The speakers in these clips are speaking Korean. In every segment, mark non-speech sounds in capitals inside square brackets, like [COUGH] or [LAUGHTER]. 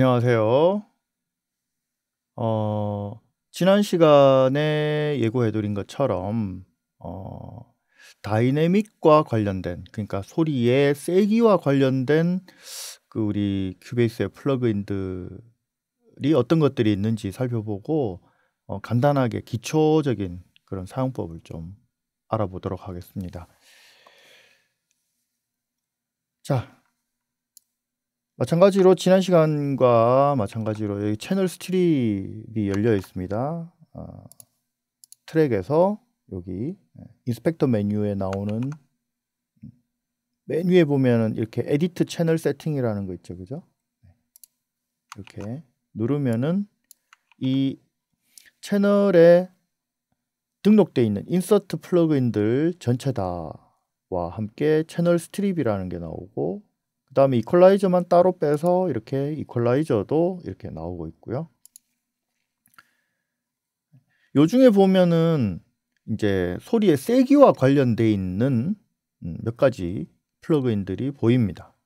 안녕하세요. 어, 지난 시간에 예고해드린 것처럼 어, 다이내믹과 관련된 그러니까 소리의 세기와 관련된 그 우리 큐베이스의 플러그인들이 어떤 것들이 있는지 살펴보고 어, 간단하게 기초적인 그런 사용법을 좀 알아보도록 하겠습니다. 자, 마찬가지로 지난 시간과 마찬가지로 channel strip이 열려 있습니다. 어, 트랙에서 여기 inspector 메뉴에 나오는 메뉴에 보면은 이렇게 edit channel setting이라는 거 있죠, 그죠? 이렇게 누르면은 이 채널에 등록되어 있는 insert 플러그인들 전체 다와 함께 channel strip이라는 게 나오고 그 다음에 이퀄라이저만 따로 빼서 이렇게 이퀄라이저도 이렇게 나오고 있고요. 요 중에 보면은 이제 소리의 세기와 관련돼 있는 음, 몇 가지 플러그인들이 보입니다.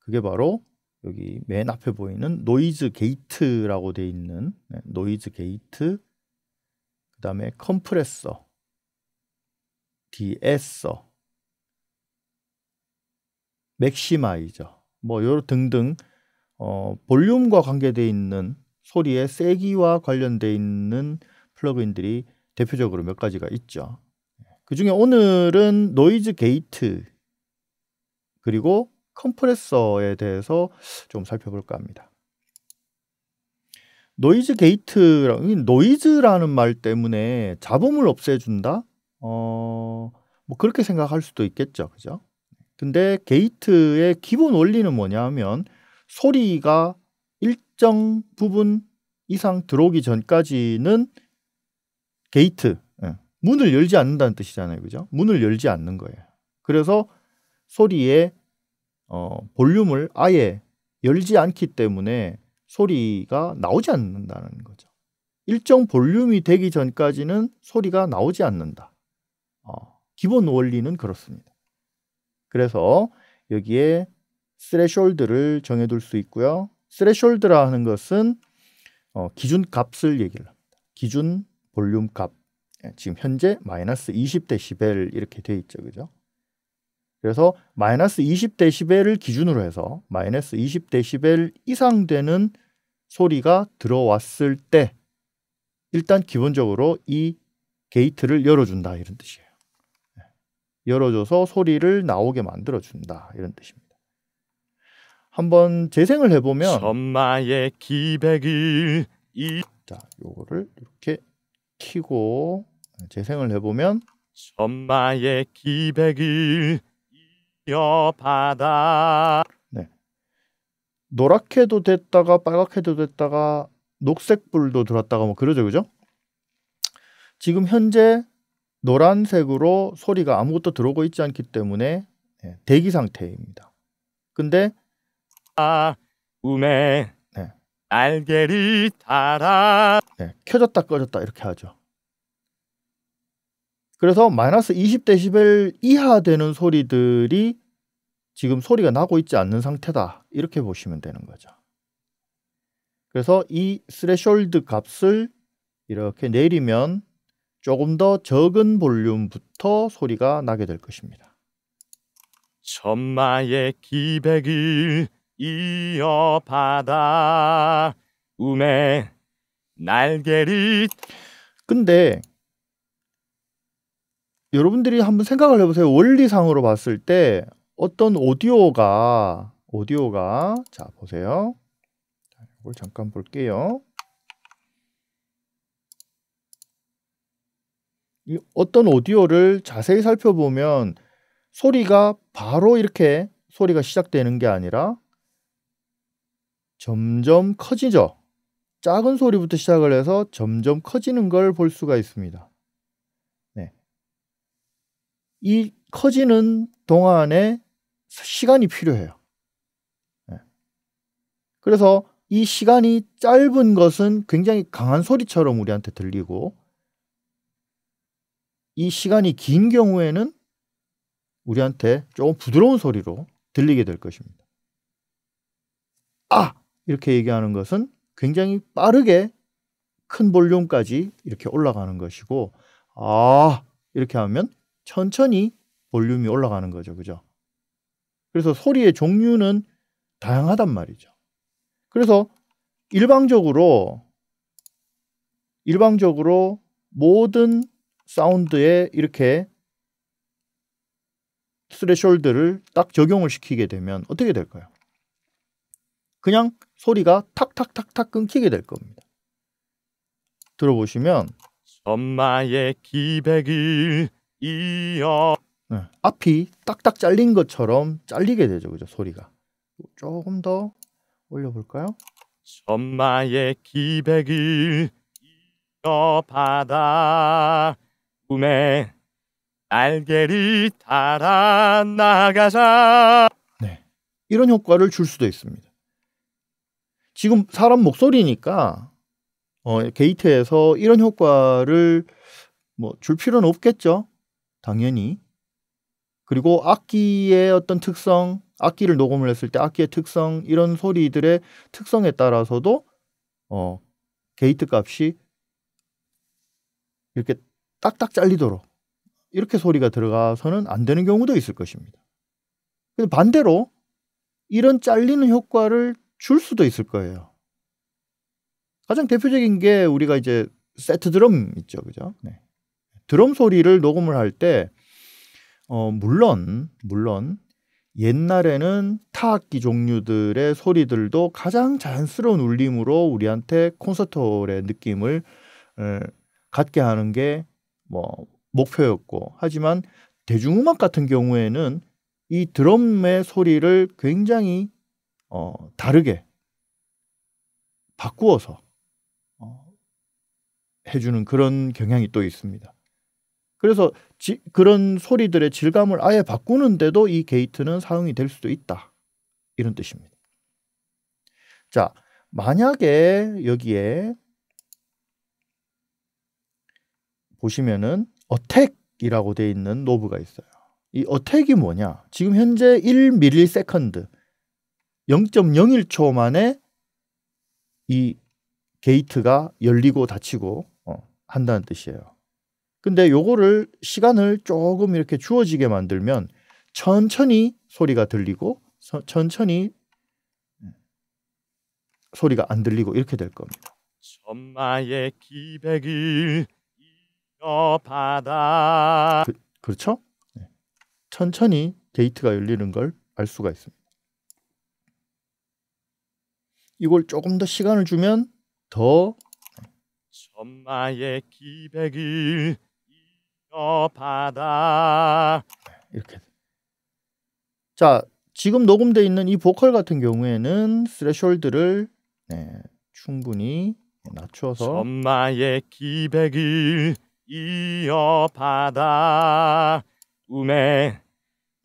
그게 바로 여기 맨 앞에 보이는 noise gate라고 돼 있는 네, noise gate 그 다음에 컴프레서 de-esser maximizer 뭐 요런 등등 어, 볼륨과 관계되어 있는 소리의 세기와 관련되어 있는 플러그인들이 대표적으로 몇 가지가 있죠. 그 중에 오늘은 noise gate 그리고 compressor에 대해서 좀 살펴볼까 합니다. noise gate, 노이즈라는 말 때문에 잡음을 없애준다? 어, 뭐 그렇게 생각할 수도 있겠죠. 그죠? 근데 게이트의 기본 원리는 뭐냐 하면 소리가 일정 부분 이상 들어오기 전까지는 게이트, 예, 문을 열지 않는다는 뜻이잖아요. 그죠? 문을 열지 않는 거예요. 그래서 소리의 어, 볼륨을 아예 열지 않기 때문에 소리가 나오지 않는다는 거죠. 일정 볼륨이 되기 전까지는 소리가 나오지 않는다. 어, 기본 원리는 그렇습니다. 그래서 여기에 threshold를 정해둘 수 있고요. threshold라 하는 것은 어, 기준 값을 얘기를 합니다. 기준 볼륨 값. 예, 지금 현재 마이너스 20데시벨 이렇게 돼 있죠. 그죠? 그래서 마이너스 20데시벨을 기준으로 해서 마이너스 20데시벨 이상 되는 소리가 들어왔을 때 일단 기본적으로 이 게이트를 열어준다 이런 뜻이에요. 열어줘서 소리를 나오게 만들어 준다 이런 뜻입니다. 한번 재생을 해보면 천마의 기백을 이... 자 요거를 이렇게 키고 재생을 해보면 천마의 기백을 이어받아 네. 노랗게도 됐다가 빨갛게도 됐다가 녹색불도 들었다가 뭐 그러죠 그죠? 지금 현재 노란색으로 소리가 아무것도 들어오고 있지 않기 때문에 예, 대기 상태입니다. 근데 아 음에 네. 날개를 달아 네, 켜졌다 꺼졌다 이렇게 하죠. 그래서 마이너스 20데시벨 이하 되는 소리들이 지금 소리가 나고 있지 않는 상태다. 이렇게 보시면 되는 거죠. 그래서 이 threshold 값을 이렇게 내리면 조금 더 적은 볼륨부터 소리가 나게 될 것입니다. 천마의 기백을 이어받아 음에 날개를 근데 여러분들이 한번 생각을 해보세요. 원리상으로 봤을 때 어떤 오디오가 오디오가 자 보세요. 이걸 잠깐 볼게요. 어떤 오디오를 자세히 살펴보면 소리가 바로 이렇게 소리가 시작되는 게 아니라 점점 커지죠. 작은 소리부터 시작을 해서 점점 커지는 걸 볼 수가 있습니다. 네. 이 커지는 동안에 시간이 필요해요. 네. 그래서 이 시간이 짧은 것은 굉장히 강한 소리처럼 우리한테 들리고 이 시간이 긴 경우에는 우리한테 조금 부드러운 소리로 들리게 될 것입니다. 아! 이렇게 얘기하는 것은 굉장히 빠르게 큰 볼륨까지 이렇게 올라가는 것이고 아 이렇게 하면 천천히 볼륨이 올라가는 거죠. 그죠? 그래서 소리의 종류는 다양하단 말이죠. 그래서 일방적으로 일방적으로 모든 사운드에 이렇게 스레숄드를 딱 적용을 시키게 되면 어떻게 될까요? 그냥 소리가 탁탁탁탁 끊기게 될 겁니다. 들어보시면 엄마의 기백을 이어 네, 앞이 딱딱 잘린 것처럼 잘리게 되죠. 그죠? 소리가. 조금 더 올려볼까요? 엄마의 기백을 이어 바다 꿈에 날개를 달아 나가자. 네. 이런 효과를 줄 수도 있습니다. 지금 사람 목소리니까 어, 게이트에서 이런 효과를 뭐 줄 필요는 없겠죠. 당연히. 그리고 악기의 어떤 특성, 악기를 녹음을 했을 때 악기의 특성, 이런 소리들의 특성에 따라서도 어, 게이트 값이 이렇게 딱딱 잘리도록 이렇게 소리가 들어가서는 안 되는 경우도 있을 것입니다. 반대로 이런 잘리는 효과를 줄 수도 있을 거예요. 가장 대표적인 게 우리가 이제 세트 드럼 있죠. 그죠? 네. 드럼 소리를 녹음을 할 때, 어, 물론, 물론, 옛날에는 타악기 종류들의 소리들도 가장 자연스러운 울림으로 우리한테 콘서트홀의 느낌을 에, 갖게 하는 게 뭐 목표였고 하지만 대중음악 같은 경우에는 이 드럼의 소리를 굉장히 어, 다르게 바꾸어서 어, 해주는 그런 경향이 또 있습니다. 그래서 지, 그런 소리들의 질감을 아예 바꾸는데도 이 게이트는 사용이 될 수도 있다. 이런 뜻입니다. 자, 만약에 여기에 보시면은 attack이라고 되어 있는 knob가 있어요. 이 attack이 뭐냐? 지금 현재 1ms 0.01초 만에 이 게이트가 열리고 닫히고 어, 한다는 뜻이에요. 근데 요거를 시간을 조금 이렇게 주어지게 만들면 천천히 소리가 들리고 서, 천천히 소리가 안 들리고 이렇게 될 겁니다. 천마의 기백을 이어받아 그, 그렇죠? 네. 천천히 게이트가 열리는 걸 알 수가 있습니다. 이걸 조금 더 시간을 주면 더 천마의 기백을 이어받아 이렇게 자 지금 녹음되어 있는 이 보컬 같은 경우에는 스레숄드를 네, 충분히 낮춰서 천마의 기백을 이어받아 꿈에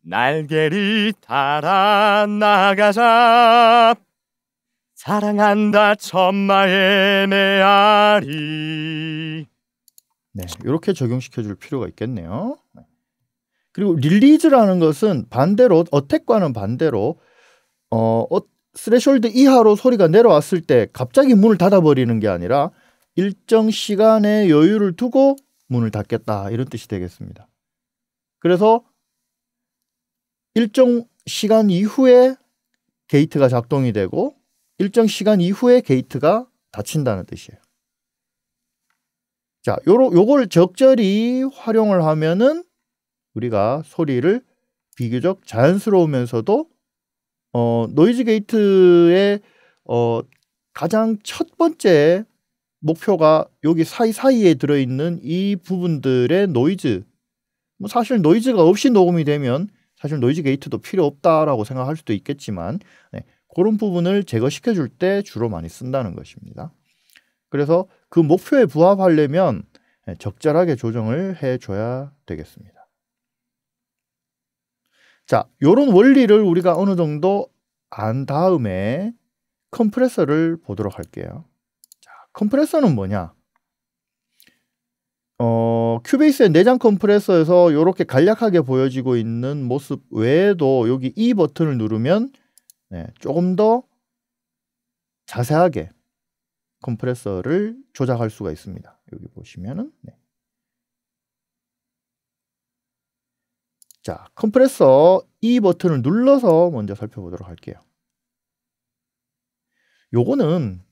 날개를 달아 나가자 사랑한다 천마의 메아리 네, 이렇게 적용시켜 줄 필요가 있겠네요. 네. 그리고 release라는 것은 반대로 attack과는 반대로 어, 어 threshold 이하로 소리가 내려왔을 때 갑자기 문을 닫아버리는 게 아니라 일정 시간의 여유를 두고 문을 닫겠다 이런 뜻이 되겠습니다. 그래서 일정 시간 이후에 게이트가 작동이 되고 일정 시간 이후에 게이트가 닫힌다는 뜻이에요. 자, 요로 요걸 적절히 활용을 하면은 우리가 소리를 비교적 자연스러우면서도 어 노이즈 게이트의 어 가장 첫 번째 목표가 여기 사이사이에 들어있는 이 부분들의 노이즈 뭐 사실 노이즈가 없이 녹음이 되면 사실 노이즈 게이트도 필요 없다라고 생각할 수도 있겠지만 네, 그런 부분을 제거시켜 줄 때 주로 많이 쓴다는 것입니다. 그래서 그 목표에 부합하려면 네, 적절하게 조정을 해줘야 되겠습니다. 자, 요런 원리를 우리가 어느 정도 안 다음에 컴프레서를 보도록 할게요. 자, 컴프레서는 뭐냐? 어, 큐베이스의 내장 컴프레서에서 이렇게 간략하게 보여지고 있는 모습 외에도 여기 이 버튼을 누르면 네, 조금 더 자세하게 컴프레서를 조작할 수가 있습니다. 여기 보시면은 네. 자, 컴프레서 이 버튼을 눌러서 먼저 살펴보도록 할게요. 요거는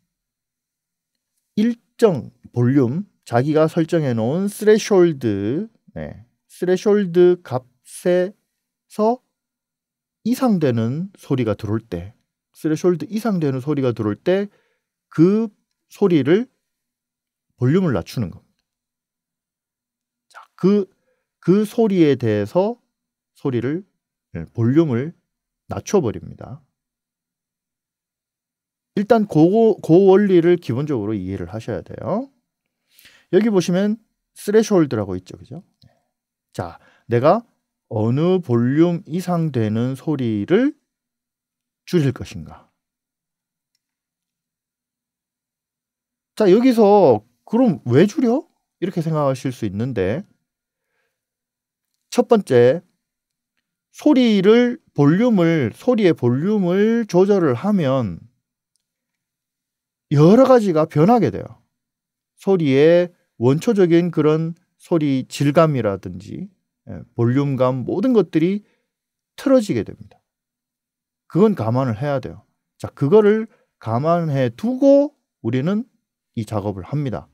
일정 볼륨 자기가 설정해 놓은 threshold 네, threshold 값에서 이상 되는 소리가 들어올 때 threshold 이상 되는 소리가 들어올 때 그 소리를 볼륨을 낮추는 겁니다. 자, 그, 그 소리에 대해서 소리를 네, 볼륨을 낮춰버립니다. 일단 그, 그 원리를 기본적으로 이해를 하셔야 돼요. 여기 보시면 스레숄드라고 있죠. 그죠? 자, 내가 어느 볼륨 이상 되는 소리를 줄일 것인가? 자, 여기서 그럼 왜 줄여? 이렇게 생각하실 수 있는데 첫 번째 소리를 볼륨을 소리의 볼륨을 조절을 하면 여러 가지가 변하게 돼요. 소리의 원초적인 그런 소리 질감이라든지 예, 볼륨감 모든 것들이 틀어지게 됩니다. 그건 감안을 해야 돼요. 자, 그거를 감안해 두고 우리는 이 작업을 합니다.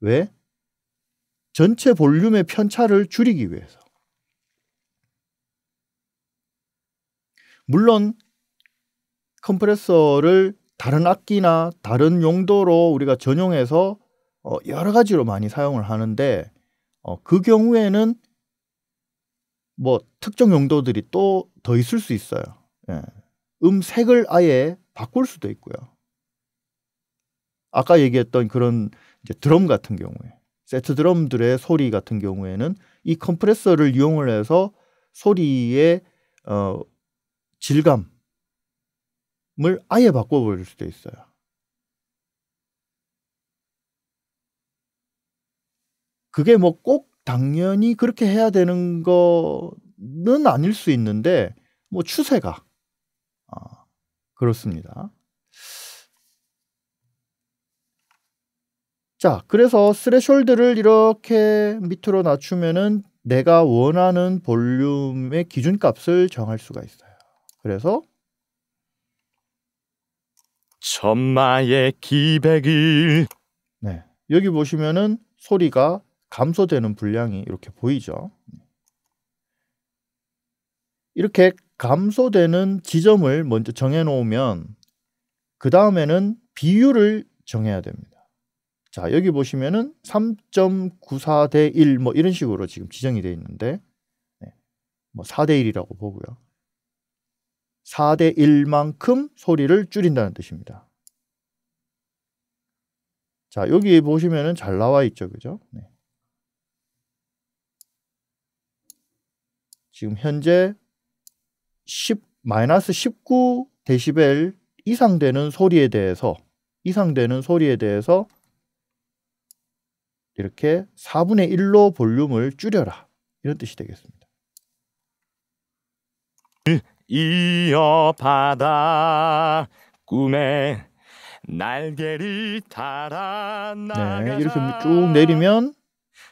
왜? 전체 볼륨의 편차를 줄이기 위해서. 물론 컴프레서를 다른 악기나 다른 용도로 우리가 전용해서 어, 여러 가지로 많이 사용을 하는데 어, 그 경우에는 뭐 특정 용도들이 또 더 있을 수 있어요. 예. 음색을 아예 바꿀 수도 있고요. 아까 얘기했던 그런 드럼 같은 경우에 세트 드럼들의 소리 같은 경우에는 이 컴프레서를 이용을 해서 소리의 어, 질감 을 아예 바꿔버릴 수도 있어요. 그게 뭐 꼭 당연히 그렇게 해야 되는 거는 아닐 수 있는데 뭐 추세가 아, 그렇습니다. 자, 그래서 스레숄드를 이렇게 밑으로 낮추면은 내가 원하는 볼륨의 기준값을 정할 수가 있어요. 그래서 천마의 기백을 네. 여기 보시면은 소리가 감소되는 분량이 이렇게 보이죠. 이렇게 감소되는 지점을 먼저 정해 놓으면 그 다음에는 비율을 정해야 됩니다. 자, 여기 보시면은 3.94 대 1 뭐 이런 식으로 지금 지정이 되어 있는데 네. 뭐 4 대 1이라고 보고요. 4대 1만큼 소리를 줄인다는 뜻입니다. 자, 여기 보시면은 잘 나와 있죠. 그죠? 네. 지금 현재 10 마이너스 19 데시벨 이상 되는 소리에 대해서 이상 되는 소리에 대해서 이렇게 4분의 1로 볼륨을 줄여라. 이런 뜻이 되겠습니다. 이어 바다 꿈에 날개를 달아 나가자 네, 이렇게 쭉 내리면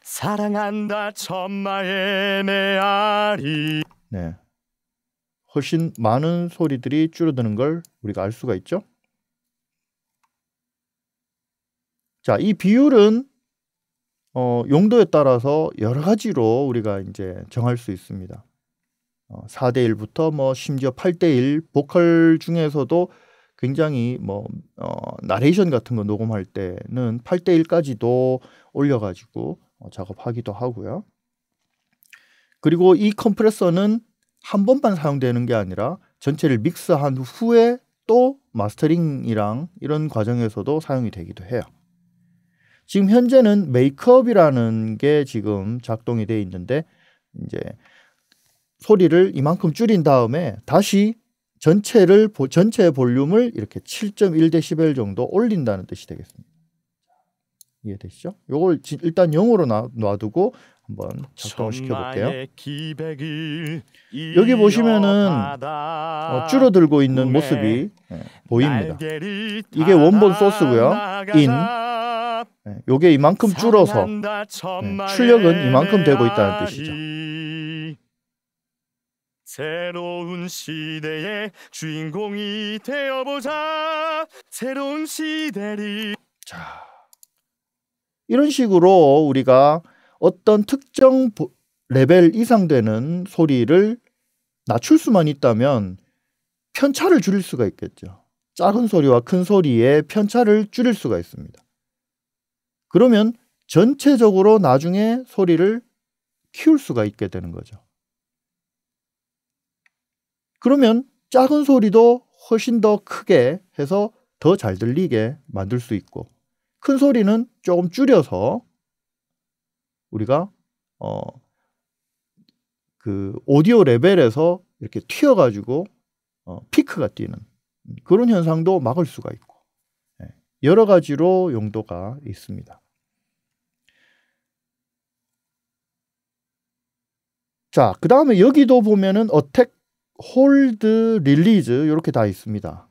사랑한다 천마의 메아리 네. 훨씬 많은 소리들이 줄어드는 걸 우리가 알 수가 있죠. 자, 이 비율은 어, 용도에 따라서 여러 가지로 우리가 이제 정할 수 있습니다. 어, 4대 1부터 뭐 심지어 8대 1 보컬 중에서도 굉장히 뭐 어, 나레이션 같은 거 녹음할 때는 8대 1까지도 올려 가지고 어, 작업하기도 하고요. 그리고 이 컴프레서는 한 번만 사용되는 게 아니라 전체를 믹스한 후에 또 마스터링이랑 이런 과정에서도 사용이 되기도 해요. 지금 현재는 메이크업이라는 게 지금 작동이 돼 있는데 이제 소리를 이만큼 줄인 다음에 다시 전체를 전체 볼륨을 이렇게 7.1데시벨 정도 올린다는 뜻이 되겠습니다. 이해되시죠? 요걸 일단 0으로 놔두고 한번 작동을 시켜볼게요. 천마의 기백을 여기 보시면은 어, 줄어들고 있는 모습이 예, 보입니다. 이게 원본 소스고요. 나가자. 예, 요게 이만큼 줄어서 천마의 출력은 이만큼 되고 있다는 뜻이죠. 새로운 시대의 주인공이 되어보자 새로운 시대를 자 이런 식으로 우리가 어떤 특정 보- 레벨 이상 되는 소리를 낮출 수만 있다면 편차를 줄일 수가 있겠죠. 작은 소리와 큰 소리의 편차를 줄일 수가 있습니다. 그러면 전체적으로 나중에 소리를 키울 수가 있게 되는 거죠. 그러면 작은 소리도 훨씬 더 크게 해서 더 잘 들리게 만들 수 있고 큰 소리는 조금 줄여서 우리가 어 그 오디오 레벨에서 이렇게 튀어 가지고 어, 피크가 뛰는 그런 현상도 막을 수가 있고 예, 여러 가지로 용도가 있습니다. 자, 그 다음에 여기도 보면은 attack, hold, release 이렇게 다 있습니다.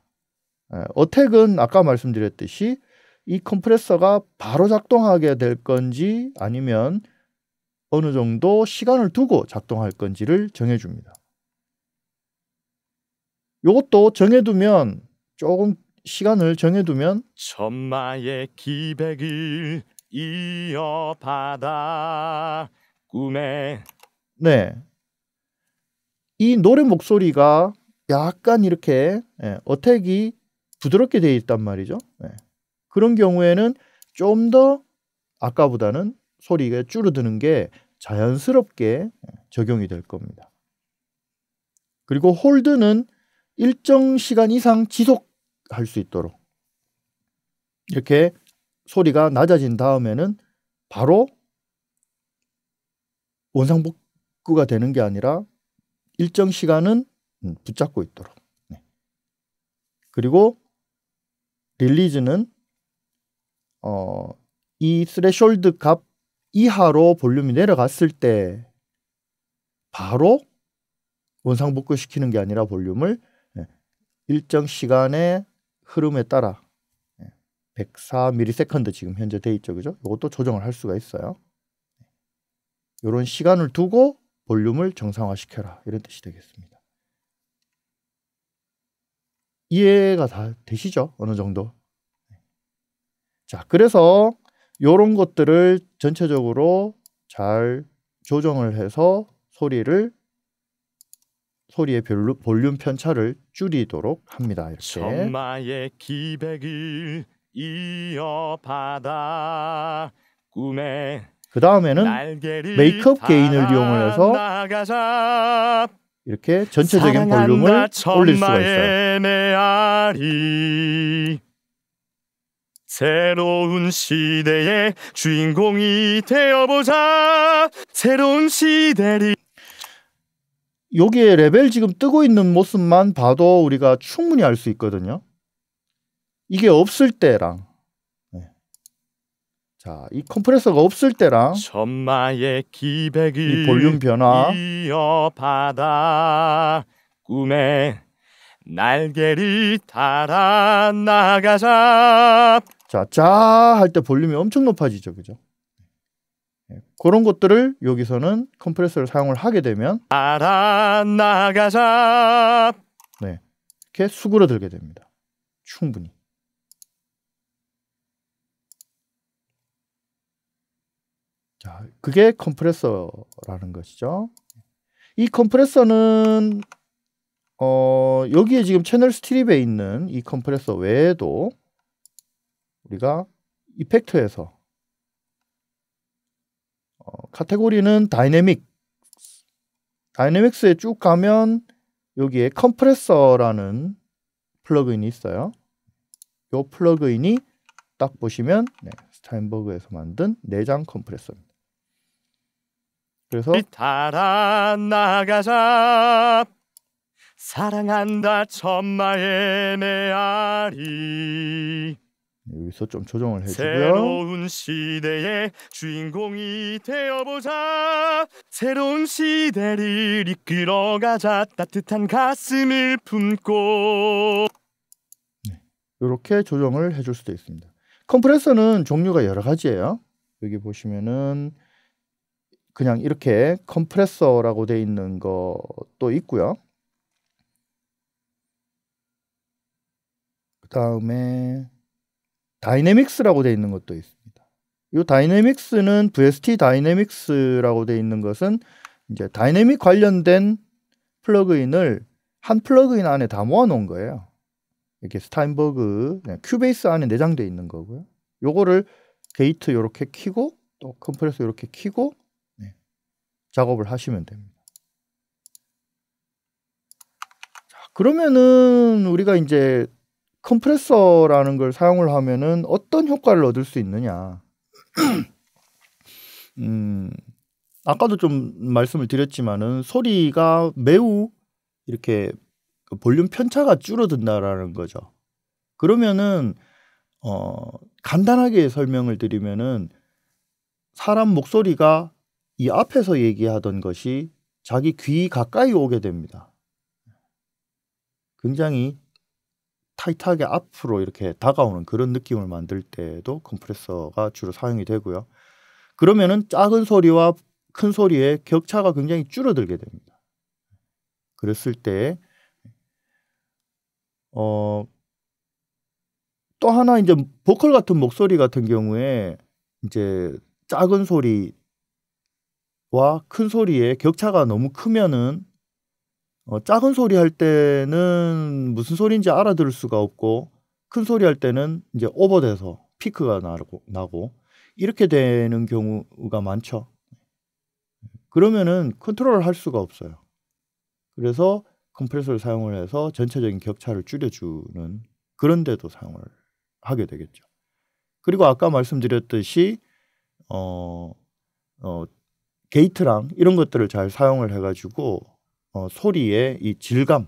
예, attack은 아까 말씀드렸듯이 이 컴프레서가 바로 작동하게 될 건지 아니면 어느 정도 시간을 두고 작동할 건지를 정해줍니다. 이것도 정해두면 조금 시간을 정해두면 천마의 기백을 이어받아 꿈에 네. 이 노래 목소리가 약간 이렇게 예, 어택이 부드럽게 되어 있단 말이죠. 예. 그런 경우에는 좀 더 아까보다는 소리가 줄어드는 게 자연스럽게 적용이 될 겁니다. 그리고 홀드는 일정 시간 이상 지속할 수 있도록 이렇게 소리가 낮아진 다음에는 바로 원상복구가 되는 게 아니라 일정 시간은 음, 붙잡고 있도록. 네. 그리고 release는 어, 이 threshold 값 이하로 볼륨이 내려갔을 때 바로 원상복구 시키는 게 아니라 볼륨을 예, 일정 시간의 흐름에 따라 104ms 지금 현재 돼 있죠, 그죠? 이것도 조정을 할 수가 있어요. 이런 시간을 두고 볼륨을 정상화시켜라 이런 뜻이 되겠습니다. 이해가 다 되시죠? 어느 정도. 자, 그래서 이런 것들을 전체적으로 잘 조정을 해서 소리를 소리의 볼륨 편차를 줄이도록 합니다. 이렇게. 천마의 기백을 이어받아 꿈에 그 다음에는 메이크업 게인을 이용을 해서. 이렇게 전체적인 볼륨을 올릴 수가 있어요. 새로운 시대의 주인공이 되어보자 새로운 시대를 여기에 레벨 지금 뜨고 있는 모습만 봐도 우리가 충분히 알 수 있거든요. 이게 없을 때랑 네. 자, 이 컴프레서가 없을 때랑 천마의 기백을 이 볼륨 변화 이어받아 꿈에 날개를 달아 나가자 자, 자 할 때 볼륨이 엄청 높아지죠. 그죠? 네. 그런 것들을 여기서는 컴프레서를 사용을 하게 되면 달아 나가자 이렇게 수그러들게 됩니다. 충분히. 자, 그게 컴프레서라는 것이죠. 이 컴프레서는 어, 여기에 지금 channel strip에 있는 이 컴프레서 외에도 우리가 effector에서 어, 카테고리는 다이내믹 dynamics에 쭉 가면 여기에 컴프레서라는 플러그인이 있어요. 이 플러그인이 딱 보시면 네, 스타인버그에서 만든 내장 컴프레서입니다. 그래서 달아 나가자 사랑한다 천마의 메아리 여기서 좀 조정을 해주고요. 새로운 시대의 주인공이 되어보자 새로운 시대를 이끌어가자 따뜻한 가슴을 품고 이렇게 조정을 해줄 수도 있습니다. 컴프레서는 종류가 여러 가지예요. 여기 보시면은 그냥 이렇게 컴프레서라고 돼 있는 것도 있고요. 그 다음에 dynamics라고 돼 있는 것도 있습니다. 이 다이내믹스는 VST 다이내믹스라고 돼 있는 것은 이제 다이내믹 관련된 플러그인을 한 플러그인 안에 다 모아 놓은 거예요. 이렇게 스타인버그 큐베이스 안에 내장되어 있는 거고요. 요거를 게이트 이렇게 키고 또 컴프레서 이렇게 키고 네, 작업을 하시면 됩니다. 자, 그러면은 우리가 이제 컴프레서라는 걸 사용을 하면은 어떤 효과를 얻을 수 있느냐? [CLEARS THROAT] 음, 아까도 좀 말씀을 드렸지만은 소리가 매우 이렇게 그 볼륨 편차가 줄어든다라는 거죠. 그러면은 어, 간단하게 설명을 드리면은 사람 목소리가 이 앞에서 얘기하던 것이 자기 귀 가까이 오게 됩니다. 굉장히 타이트하게 앞으로 이렇게 다가오는 그런 느낌을 만들 때도 컴프레서가 주로 사용이 되고요. 그러면은 작은 소리와 큰 소리의 격차가 굉장히 줄어들게 됩니다. 그랬을 때, 어, 또 하나 이제 보컬 같은 목소리 같은 경우에 이제 작은 소리와 큰 소리의 격차가 너무 크면은 어, 작은 소리 할 때는 무슨 소리인지 알아들을 수가 없고 큰 소리 할 때는 이제 오버돼서 피크가 나고, 나고 이렇게 되는 경우가 많죠. 그러면은 컨트롤을 할 수가 없어요. 그래서 컴프레서를 사용을 해서 전체적인 격차를 줄여주는 그런 데도 사용을 하게 되겠죠. 그리고 아까 말씀드렸듯이 어, 어, 게이트랑 이런 것들을 잘 사용을 해가지고 어, 소리의 이 질감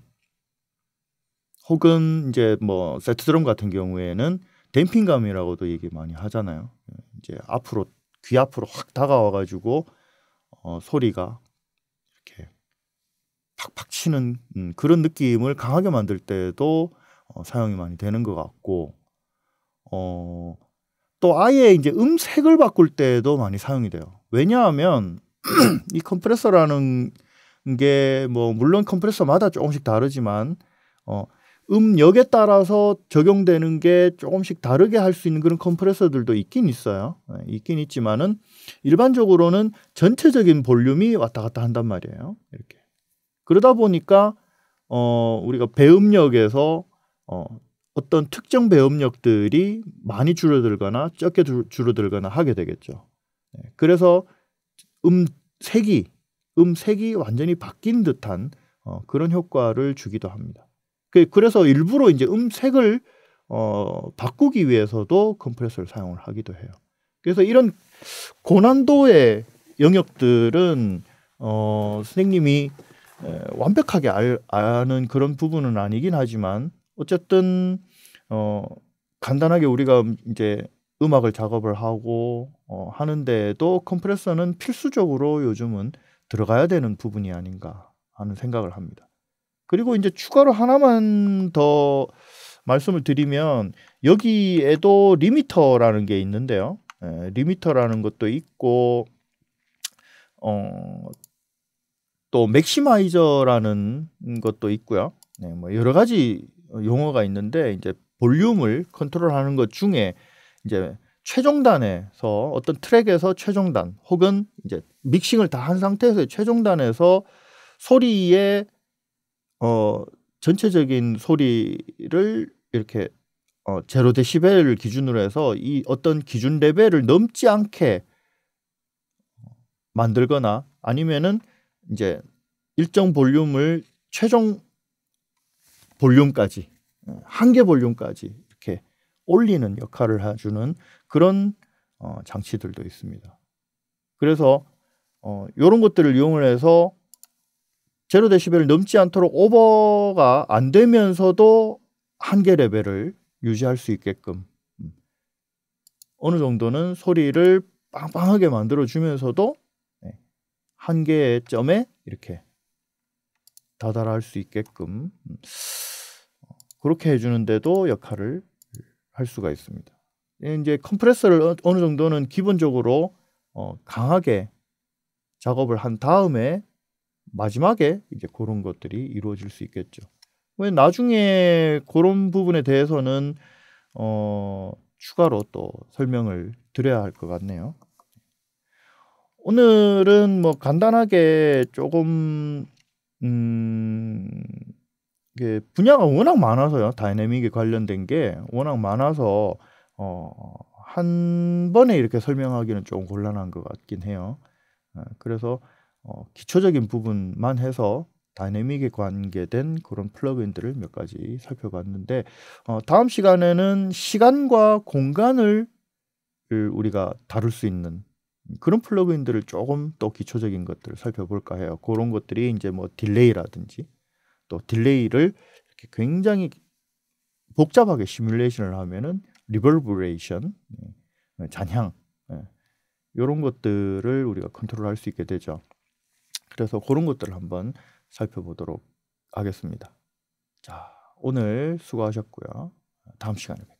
혹은 이제 뭐 세트 드럼 같은 경우에는 댐핑감이라고도 얘기 많이 하잖아요. 이제 앞으로 귀 앞으로 확 다가와가지고 어, 소리가 이렇게 팍팍 치는 음, 그런 느낌을 강하게 만들 때도 어, 사용이 많이 되는 것 같고 어, 또 아예 이제 음색을 바꿀 때도 많이 사용이 돼요. 왜냐하면 이 컴프레서라는 게 뭐 물론 컴프레서마다 조금씩 다르지만 어 음역에 따라서 적용되는 게 조금씩 다르게 할 수 있는 그런 컴프레서들도 있긴 있어요. 네, 있긴 있지만은 일반적으로는 전체적인 볼륨이 왔다 갔다 한단 말이에요. 이렇게. 그러다 보니까 어 우리가 배음역에서 어 어떤 특정 배음역들이 많이 줄어들거나 적게 줄어들거나 하게 되겠죠. 네, 그래서 음 색이 음 색이 완전히 바뀐 듯한 어, 그런 효과를 주기도 합니다. 그, 그래서 일부러 이제 음색을 어, 바꾸기 위해서도 컴프레서를 사용을 하기도 해요. 그래서 이런 고난도의 영역들은 어, 선생님이 에, 완벽하게 알, 아는 그런 부분은 아니긴 하지만 어쨌든 어 간단하게 우리가 이제 음악을 작업을 하고 어 하는데도 컴프레서는 필수적으로 요즘은 들어가야 되는 부분이 아닌가 하는 생각을 합니다. 그리고 이제 추가로 하나만 더 말씀을 드리면 여기에도 리미터라는 게 있는데요. 예, 리미터라는 것도 있고 어, 또 maximizer라는 것도 있고요. 네, 뭐 여러 가지 용어가 있는데 이제 볼륨을 컨트롤하는 것 중에 이제 최종단에서 어떤 트랙에서 최종단 혹은 이제 믹싱을 다 한 상태에서 최종단에서 소리의 어 전체적인 소리를 이렇게 어 제로 데시벨을 기준으로 해서 이 어떤 기준 레벨을 넘지 않게 만들거나 아니면은 이제 일정 볼륨을 최종 볼륨까지 한계 볼륨까지 올리는 역할을 해주는 그런 어, 장치들도 있습니다. 그래서 어, 이런 것들을 이용을 해서 제로 데시벨을 넘지 않도록 오버가 안 되면서도 한계 레벨을 유지할 수 있게끔 음, 어느 정도는 소리를 빵빵하게 만들어 주면서도 네, 한 개의 점에 이렇게 다다를 수 있게끔 음, 그렇게 해주는데도 역할을 할 수가 있습니다. 이제 컴프레서를 어, 어느 정도는 기본적으로 어, 강하게 작업을 한 다음에 마지막에 이제 그런 것들이 이루어질 수 있겠죠. 왜 나중에 그런 부분에 대해서는 어, 추가로 또 설명을 드려야 할 것 같네요. 오늘은 뭐 간단하게 조금 음 이게 분야가 워낙 많아서요. 다이내믹에 관련된 게 워낙 많아서 어 한 번에 이렇게 설명하기는 좀 곤란한 것 같긴 해요. 어, 그래서 어 기초적인 부분만 해서 다이내믹에 관계된 그런 플러그인들을 몇 가지 살펴봤는데 어 다음 시간에는 시간과 공간을 우리가 다룰 수 있는 그런 플러그인들을 조금 또 기초적인 것들을 살펴볼까 해요. 그런 것들이 이제 뭐 delay라든지 또 delay를 굉장히 복잡하게 시뮬레이션을 하면은 reverberation 네, 잔향 이런 네, 것들을 우리가 컨트롤할 수 있게 되죠. 그래서 그런 것들을 한번 살펴보도록 하겠습니다. 자, 오늘 수고하셨고요. 다음 시간에 뵙겠습니다.